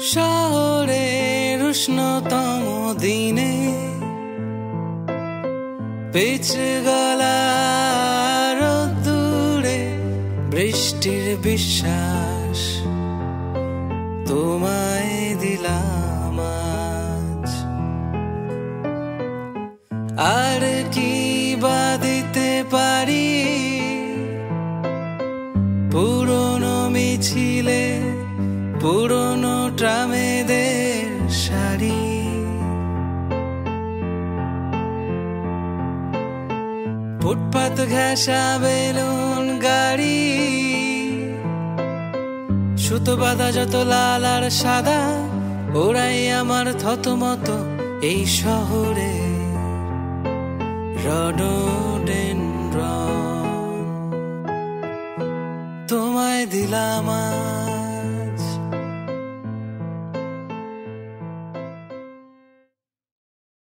শহরের উষ্ণতম দিনে পিচ গলা দূরে বৃষ্টির বিশ্বাস তোমায় দিলাম আজ। আর কি পুরনো ট্রামেদের শাড়ি। ফুটপাত ঘেঁষা বেলুন, গাড়ি। সুতো বাঁধা যত লাল আর সাদা, ওরাই আমার থতমত এই শহরে। রডোডেনড্রন তোমায় দিলাম